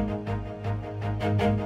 Música